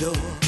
door.